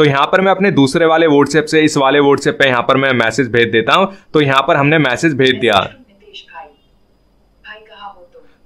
तो यहाँ पर मैं अपने दूसरे वाले व्हाट्सएप से, इस वाले व्हाट्सएप पे यहाँ पर मैं मैसेज भेज देता हूँ। तो यहाँ पर हमने मैसेज भेज दिया।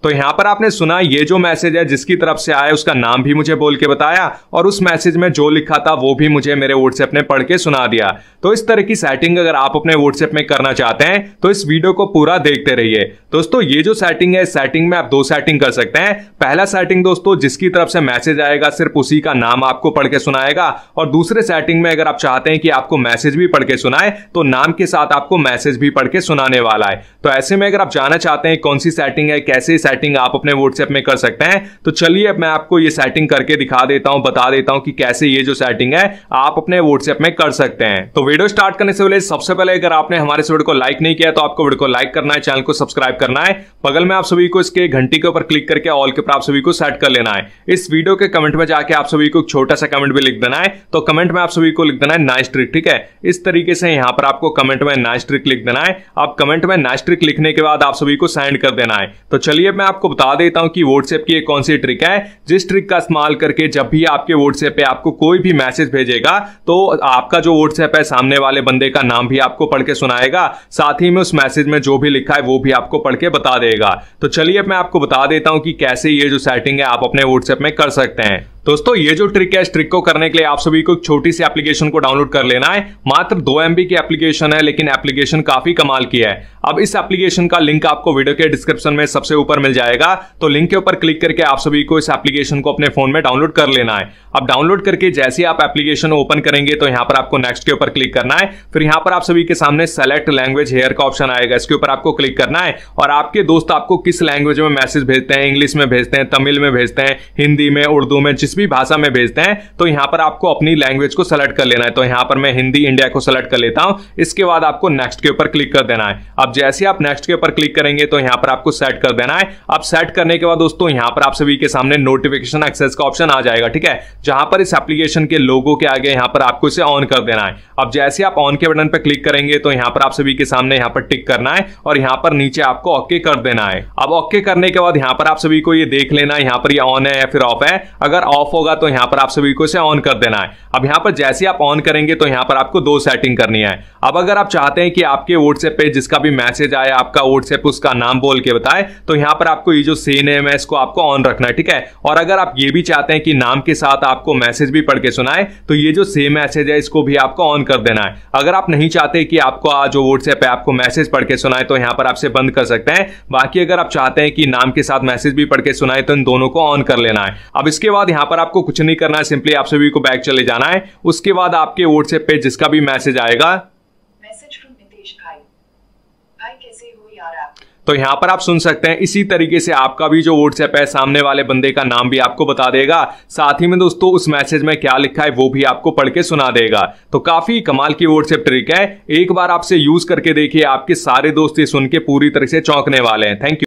तो यहाँ पर आपने सुना, ये जो मैसेज है जिसकी तरफ़ से आया, उसका नाम भी मुझे बोल के बताया और उस मैसेज में जो लिखा था, वो भी मुझे मेरे व्हाट्सएप ने पढ़ के सुना दिया। तो इस तरह की सेटिंग अगर आप अपने व्हाट्सएप में करना चाहते हैं तो इस वीडियो को पूरा देखते रहिए। दोस्तों, ये जो सेटिंग है सेटिंग में आप दो सेटिंग कर सकते हैं। पहला सेटिंग दोस्तों, जिसकी तरफ़ से मैसेज आएगा, सिर्फ़ उसी का नाम आपको पढ़ के सुनाएगा। और दूसरे सेटिंग में अगर आप चाहते हैं कि आपको मैसेज भी पढ़ के सुनाए तो नाम के साथ आपको मैसेज भी पढ़ के सुनाने वाला है। तो ऐसे में अगर आप जाना चाहते हैं कौन सी सेटिंग है, कैसे सेटिंग आप अपने व्हाट्सएप में कर सकते हैं। तो चलिए मैं आपको ये सेटिंग करके दिखा देता हूँ, बता देता हूँ कि कैसे ये जो सेटिंग है, आप अपने व्हाट्सएप में कर सकते हैं। तो वीडियो स्टार्ट करने से पहले, सबसे पहले अगर आपने हमारे वीडियो को लाइक नहीं किया तो आपको वीडियो को लाइक करना है चैनल को सब्सक्राइब करना है। बगल में आप सभी को इसके घंटी के ऊपर क्लिक करके ऑल के ऊपर आप सभी को सेट कर लेना है। इस वीडियो के कमेंट में जाके आप सभी को छोटा सा कमेंट भी लिख देना है। तो कमेंट में आप सभी को लिख देना है नाइस ट्रिक ठीक है? इस तरीके से यहाँ पर आपको कमेंट में नाइस ट्रिक लिख देना है। आप कमेंट में नाइस ट्रिक लिखने के बाद आप सभी को सेंड कर देना है। तो चलिए मैं आपको बता देता हूँ कि व्हाट्सएप की एक कौन सी ट्रिक है। जिस ट्रिक का इस्तेमाल करके जब भी आपके व्हाट्सएप पे आपको कोई भी मैसेज भेजेगा तो आपका जो व्हाट्सएप है, सामने वाले बंदे का नाम भी आपको पढ़ के सुनाएगा। साथ ही में उस मैसेज में जो भी लिखा है, वो भी आपको पढ़ के बता देगा। तो चलिए मैं आपको बता देता हूँ कि कैसे ये जो सेटिंग है, आप अपने व्हाट्सएप में कर सकते हैं। दोस्तों, ये जो ट्रिक है, इस ट्रिक को करने के लिए आप सभी को एक छोटी सी एप्लीकेशन को डाउनलोड कर लेना है। मात्र दो एमबी की एप्लीकेशन है, लेकिन एप्लीकेशन काफ़ी कमाल की है। अब इस एप्लीकेशन का लिंक आपको वीडियो के डिस्क्रिप्शन में सबसे ऊपर मिल जाएगा। तो लिंक के ऊपर क्लिक करके आप सभी को इस एप्लीकेशन को अपने फ़ोन में डाउनलोड कर लेना है। अब डाउनलोड करके जैसे आप एप्लीकेशन ओपन करेंगे तो यहाँ पर आपको नेक्स्ट के ऊपर क्लिक करना है। फिर यहाँ पर आप सभी के सामने सेलेक्ट लैंग्वेज हेयर का ऑप्शन आएगा। इसके ऊपर आपको क्लिक करना है और आपके दोस्त आपको किस लैंग्वेज में मैसेज भेजते हैं? इंग्लिश में भेजते हैं, तमिल में भेजते हैं, हिंदी में, उर्दू में, जिस भी भाषा में भेजते हैं तो यहाँ पर आपको अपनी लैंग्वेज को सेलेक्ट कर लेना है तो यहाँ पर मैं हिंदी इंडिया को सेलेक्ट कर लेता हूँ इसके बाद आपको नेक्स्ट के ऊपर क्लिक कर देना है अब जैसे आप नेक्स्ट के ऊपर क्लिक करेंगे तो यहाँ पर आपको सेट कर देना है अब सेट करने के बाद दोस्तों यहाँ पर आप सभी के सामने नोटिफिकेशन एक्सेस का ऑप्शन आ जाएगा ठीक है जहाँ पर इस एप्लीकेशन के लोगो के आगे यहाँ पर आपको इसे ऑन कर देना है अब जैसे आप ऑन के बटन पर क्लिक करेंगे तो यहाँ पर आप सभी के सामने यहाँ पर टिक करना है और यहाँ पर नीचे आपको ओके कर देना है अब ओके करने के बाद यहाँ पर आप सभी को ये देख लेना यहाँ पर ये ऑन है या फिर ऑफ़ है अगर ऑफ़ होगा तो यहाँ पर आप सभी को इसे ऑन कर देना है। अब यहाँ पर जैसे आप ऑन करेंगे तो यहाँ पर आपको दो सेटिंग करनी है। अब अगर आप चाहते हैं कि आपके व्हाट्सएप पे जिसका भी मैसेज आए आपका व्हाट्सएप उसका नाम बोल के बताए तो यहाँ पर आपको ये जो सी नेम है, इसको आपको ऑन रखना है, ठीक है? और अगर आप ये भी चाहते हैं कि नाम के साथ आपको मैसेज भी पढ़ के सुनाए तो ये जो सेम मैसेज है, इसको भी आपको ऑन कर देना है। अगर आप नहीं चाहते कि आपको जो व्हाट्सएप है आपको मैसेज पढ़ के सुनाए तो यहाँ पर आपसे बंद कर सकते हैं। बाकी अगर आप चाहते हैं कि नाम के साथ मैसेज भी पढ़ के सुनाए तो इन दोनों को ऑन कर लेना है। अब इसके बाद यहाँ पर आपको कुछ नहीं करना है सिंपली आप सभी को बैक चले जाना है। उसके बाद आपके व्हाट्सएप पे जिसका भी मैसेज आएगा। तो यहाँ पर आप सुन सकते हैं इसी तरीके से आपका भी जो व्हाट्सएप है सामने वाले बंदे का नाम भी आपको बता देगा। साथ ही में दोस्तों उस मैसेज में क्या लिखा है वो भी आपको पढ़ के सुना देगा। तो काफ़ी कमाल की व्हाट्सएप ट्रिक है। एक बार आपसे यूज़ करके देखिए आपके सारे दोस्त ये सुन के पूरी तरह से चौंकने वाले हैं। Thank you